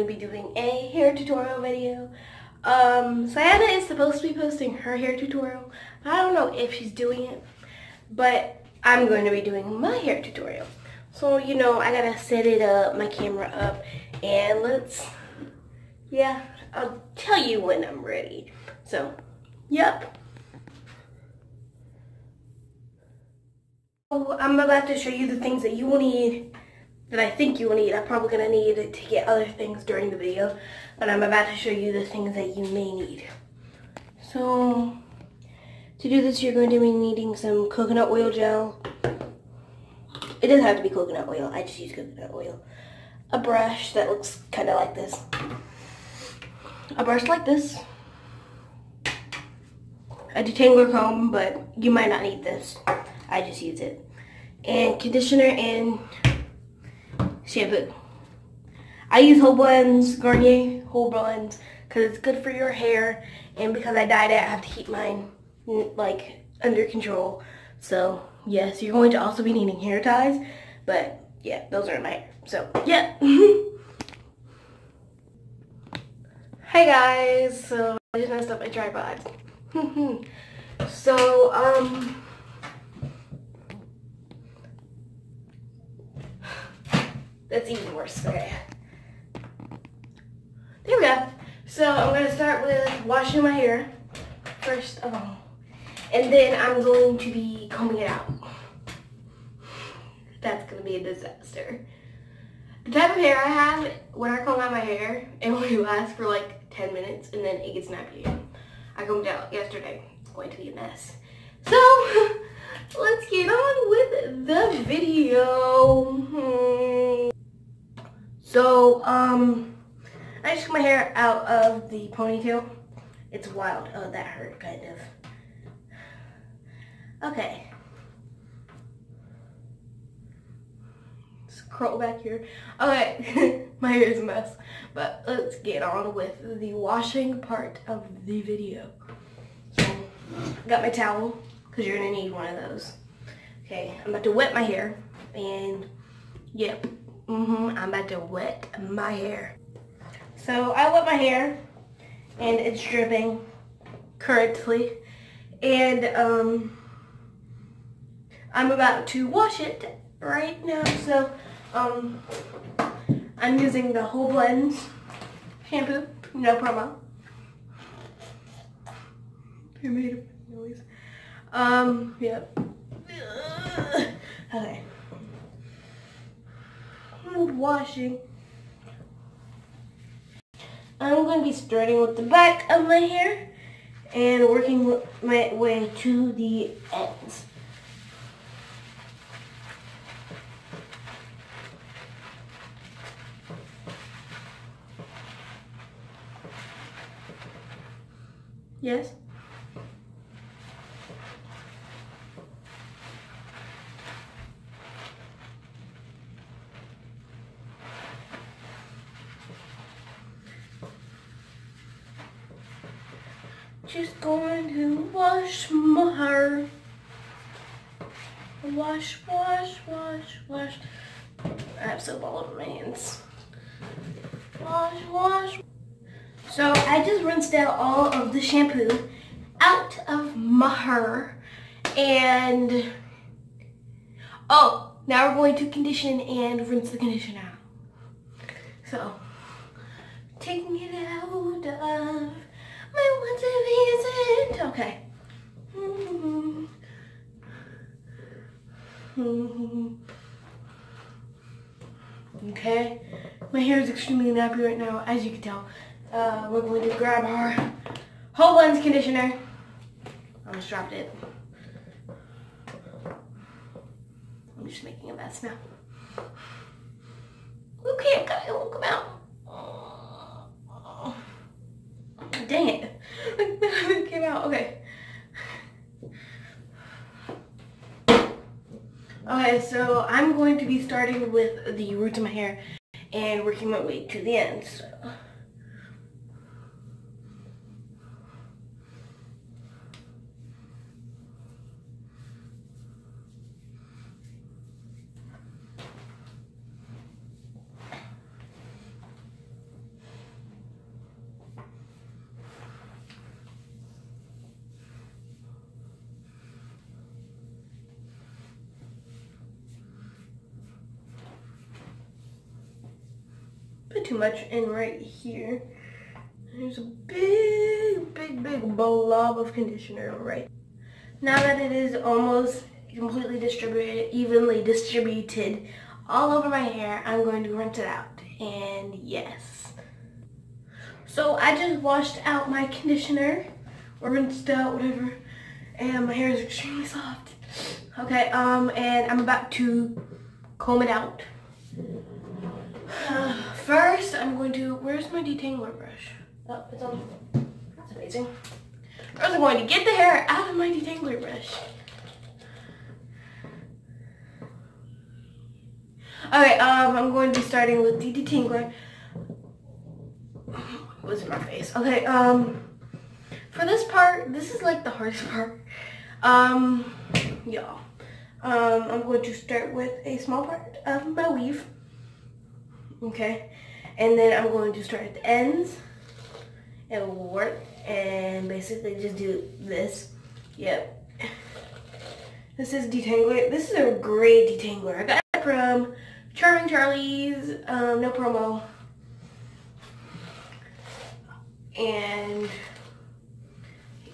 going to be doing a hair tutorial video. Um, Sionnah is supposed to be posting her hair tutorial. I don't know if she's doing it, but I'm going to be doing my hair tutorial. So, you know, I gotta set it up, my camera up, and let's, yeah, I'll tell you when I'm ready. So, yep. So I'm about to show you the things that you will need that I think you will need. I'm probably going to need it to get other things during the video, but I'm about to show you the things that you may need. So, to do this, you're going to be needing some coconut oil gel. It doesn't have to be coconut oil. I just use coconut oil. A brush that looks kind of like this. A brush like this. A detangler comb, but you might not need this. I just use it. And conditioner and shampoo. I use Whole Blends, Garnier Whole Blends, because it's good for your hair, and because I dyed it, I have to keep mine, like, under control. So, yes, you're going to also be needing hair ties, but, yeah, those are in my hair. So, yeah. Hi guys, so I just messed up my tripod. so, um, That's even worse. Okay. There we go. So I'm going to start with washing my hair first of all. And then I'm going to be combing it out. That's going to be a disaster. The type of hair I have, when I comb out my hair, it only lasts for like 10 minutes and then it gets nappy again. I combed out yesterday. It's going to be a mess. So, let's get on with the video. So, um, I just took my hair out of the ponytail. It's wild. Oh, that hurt, kind of. Okay. Let's curl back here. Okay, my hair is a mess. But let's get on with the washing part of the video. So, got my towel, because you're going to need one of those. Okay, I'm about to wet my hair, and yep, Mm-hmm, I'm about to wet my hair. So I wet my hair and it's dripping currently. And um, I'm about to wash it right now. So um, I'm using the Whole Blends shampoo, no promo. I made a noise. Um, yep. Okay washing. I'm going to be starting with the back of my hair and working my way to the ends. Yes? Just going to wash my hair. Wash, wash, wash, wash. I have soap all over my hands. Wash, wash. So I just rinsed out all of the shampoo out of my hair. And, oh, now we're going to condition and rinse the conditioner out. So, taking it out Visit. Okay. Okay. My hair is extremely nappy right now, as you can tell. Uh, we're going to grab our Whole Blends conditioner. I almost dropped it. I'm just making a mess now. Okay, guys, will come out. dang it. it came out. Okay. Okay, so I'm going to be starting with the roots of my hair and working my way to the end. So. Much in right here. There's a big, big, big blob of conditioner right. Now that it is almost completely distributed, evenly distributed all over my hair, I'm going to rinse it out. And yes. So I just washed out my conditioner, or rinsed out, whatever, and my hair is extremely soft. Okay, um, and I'm about to comb it out. First, I'm going to, where's my detangler brush? Oh, it's on, that's amazing. First, I'm going to get the hair out of my detangler brush. Okay, um, I'm going to be starting with the detangler. What's in my face? Okay, um, for this part, this is like the hardest part. Um, y'all. Um, I'm going to start with a small part of my weave. Okay, and then I'm going to start at the ends and work and basically just do this. Yep. This is detangler. This is a great detangler. I got it from Charming Charlie's, um, no promo. And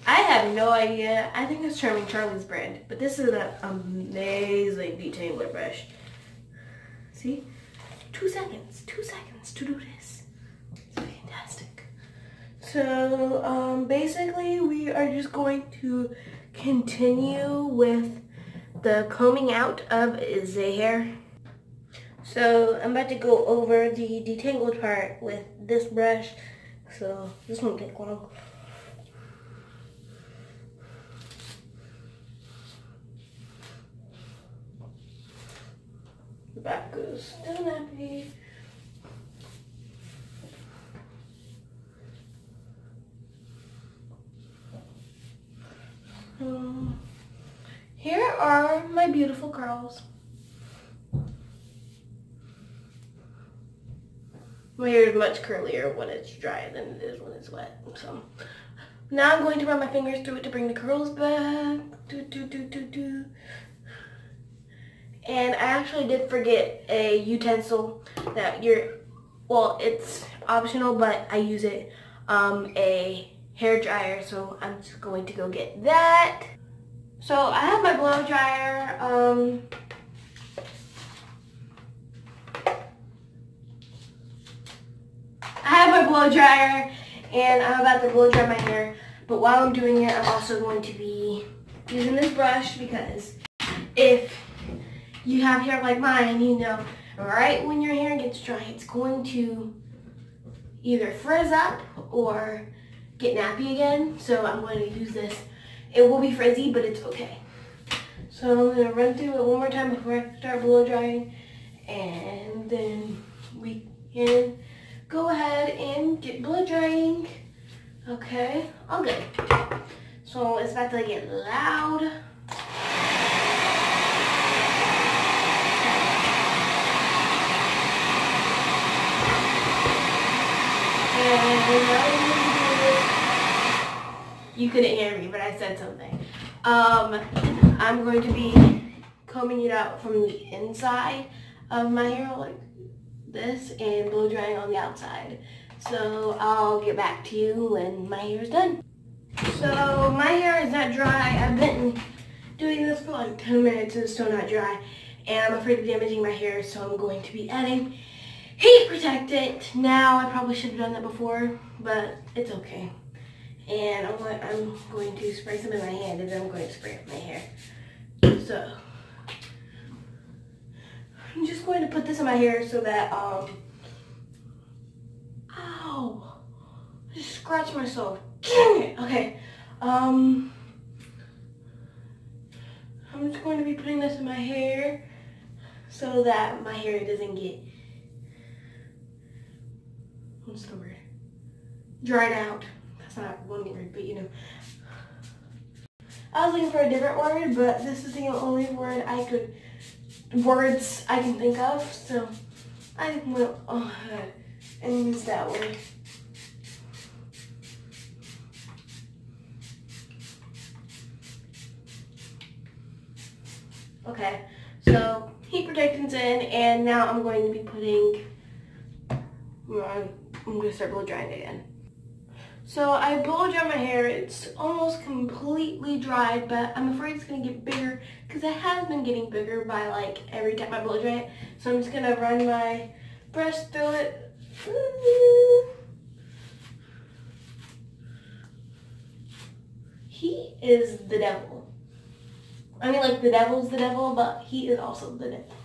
I have no idea. I think it's Charming Charlie's brand, but this is an amazing detangler brush. See? Two seconds, two seconds to do this. It's fantastic. So, um, basically we are just going to continue with the combing out of the hair. So I'm about to go over the detangled part with this brush. So this won't take long. Back still nappy. Um, here are my beautiful curls. My hair is much curlier when it's dry than it is when it's wet. So now I'm going to run my fingers through it to bring the curls back. Do, do, do, do, do. And I actually did forget a utensil that you're, well, it's optional, but I use it, um, a hair dryer. So I'm just going to go get that. So I have my blow dryer. Um, I have my blow dryer and I'm about to blow dry my hair. But while I'm doing it, I'm also going to be using this brush because if you have hair like mine, you know right when your hair gets dry, it's going to either frizz up or get nappy again. So I'm going to use this. It will be frizzy, but it's okay. So I'm going to run through it one more time before I start blow drying. And then we can go ahead and get blow drying. Okay, all good. So it's about to get loud. You couldn't hear me, but I said something. Um, I'm going to be combing it out from the inside of my hair like this and blow drying on the outside. So I'll get back to you when my hair is done. So my hair is not dry. I've been doing this for like 10 minutes and it's still not dry. And I'm afraid of damaging my hair, so I'm going to be adding heat protectant. Now, I probably should have done that before, but it's okay. And I'm going, I'm going to spray some in my hand and then I'm going to spray in my hair. So, I'm just going to put this in my hair so that, um, ow, I just scratched myself. Dang it. Okay, um, I'm just going to be putting this in my hair so that my hair doesn't get, what's the word, dried out. Not one word, but you know. I was looking for a different word, but this is the only word I could words I can think of, so I went ahead uh, and use that word. Okay, so heat protectant's in, and now I'm going to be putting I'm gonna start blow drying it again. So I blow dry my hair. It's almost completely dried, but I'm afraid it's gonna get bigger because it has been getting bigger by like every time I blow dry it. So I'm just gonna run my brush through it. He is the devil. I mean like the devil's the devil, but he is also the devil.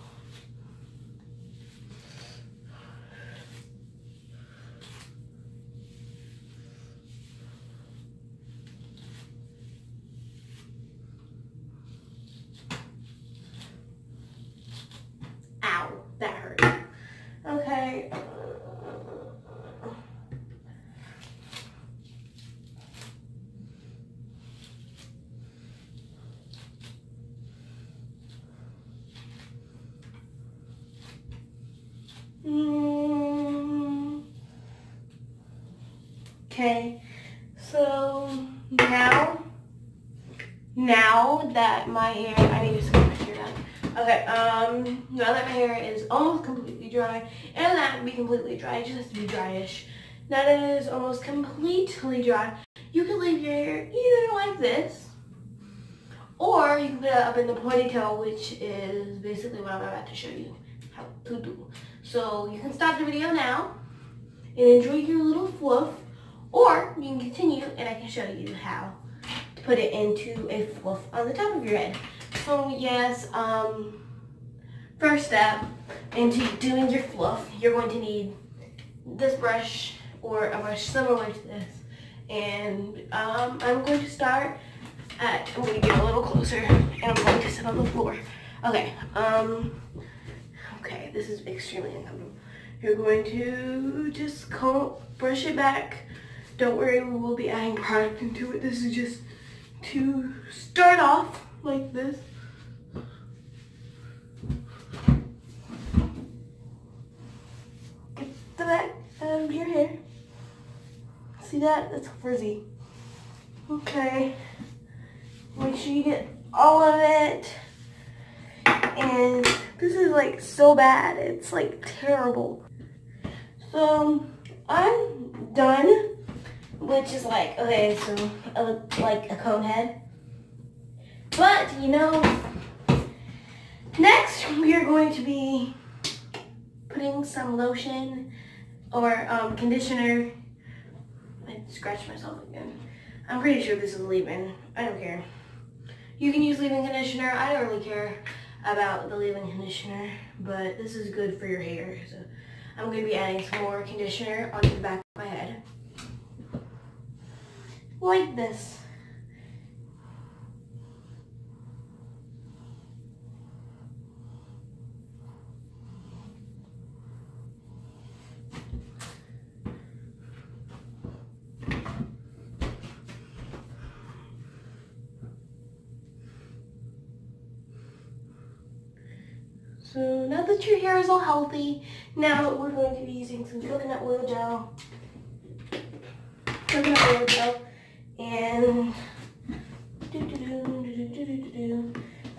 Okay, so now, now that my hair, I need to scrub my hair down. Okay, um, now that my hair is almost completely dry, and that be completely dry, it just has to be dryish. Now that it is almost completely dry, you can leave your hair either like this, or you can put it up in the ponytail, which is basically what I'm about to show you how to do. So you can stop the video now and enjoy your little fluff. Or you can continue and I can show you how put it into a fluff on the top of your head. So yes, um, first step into doing your fluff, you're going to need this brush or a brush similar to this. And um, I'm going to start at, I'm going to get a little closer and I'm going to sit on the floor. Okay, um, okay, this is extremely uncomfortable. You're going to just comb, brush it back don't worry, we will be adding product into it. This is just to start off like this. Get the back of your hair. See that? That's frizzy. Okay. Make sure you get all of it. And this is like so bad. It's like terrible. So I'm done which is like, okay, so a, like a cone head. But, you know, next we are going to be putting some lotion or um, conditioner. I scratched myself again. I'm pretty sure this is leave-in. I don't care. You can use leave-in conditioner. I don't really care about the leave-in conditioner, but this is good for your hair. So I'm going to be adding some more conditioner onto the back of my head like this. So now that your hair is all healthy, now we're going to be using some coconut oil gel. Coconut oil gel and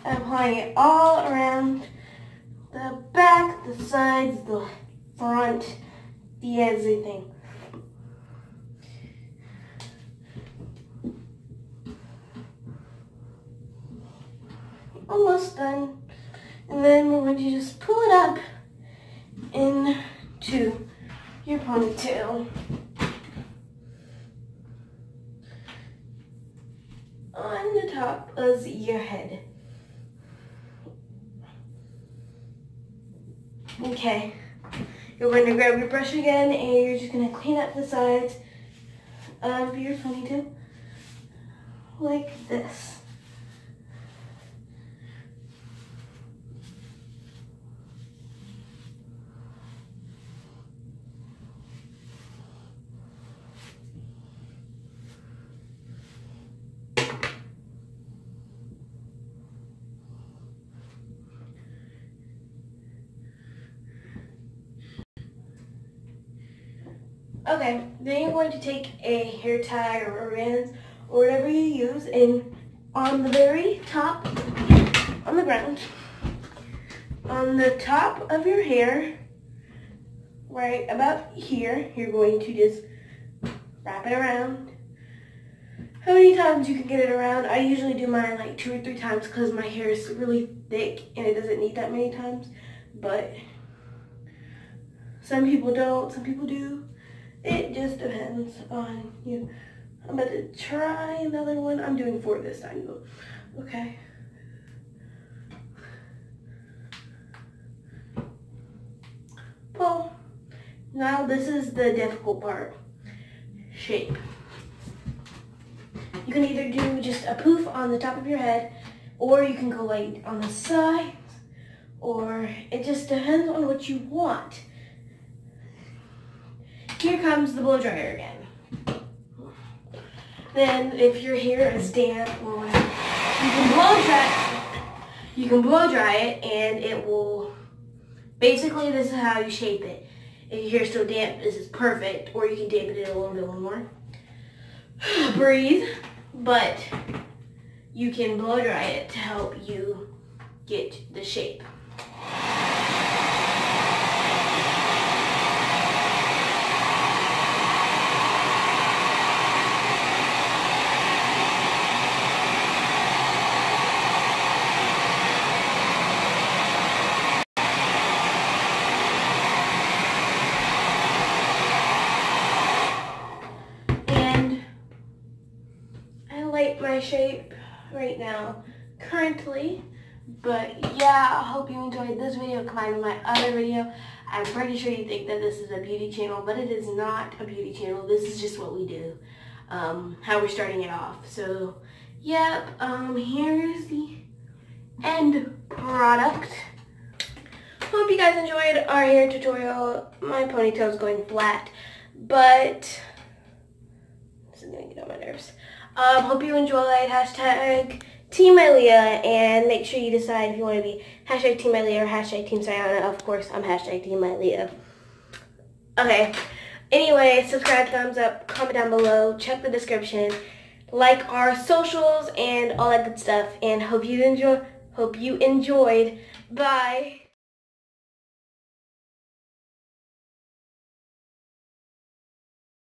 applying it all around the back, the sides, the front, the everything. Almost done. And then we're going to just pull it up into your ponytail. on the top of your head. Okay, you're going to grab your brush again and you're just going to clean up the sides of your ponytail like this. Okay, then you're going to take a hair tie or bands or whatever you use and on the very top, on the ground, on the top of your hair, right about here, you're going to just wrap it around. How many times you can get it around? I usually do mine like two or three times because my hair is really thick and it doesn't need that many times. But some people don't, some people do. It just depends on you. I'm about to try another one. I'm doing four this time though. Okay. Pull. Now this is the difficult part. Shape. You can either do just a poof on the top of your head or you can go like on the sides or it just depends on what you want. Here comes the blow dryer again. Then if your hair is damp or you can blow dry you can blow dry it and it will basically this is how you shape it. If your hair is still damp, this is perfect, or you can dampen it a little bit more. Breathe, but you can blow dry it to help you get the shape. my shape right now currently. But yeah, I hope you enjoyed this video combined with my other video. I'm pretty sure you think that this is a beauty channel, but it is not a beauty channel. This is just what we do, um, how we're starting it off. So, yep, um, here's the end product. Hope you guys enjoyed our hair tutorial. My ponytail is going flat, but this is going to get on my nerves. Um, hope you enjoyed. Hashtag Team Myleah. And make sure you decide if you want to be hashtag Team Myleah or hashtag Team Sionnah. Of course, I'm hashtag Team Myleah. Okay. Anyway, subscribe, thumbs up, comment down below, check the description, like our socials and all that good stuff. And hope you enjoy. Hope you enjoyed. Bye.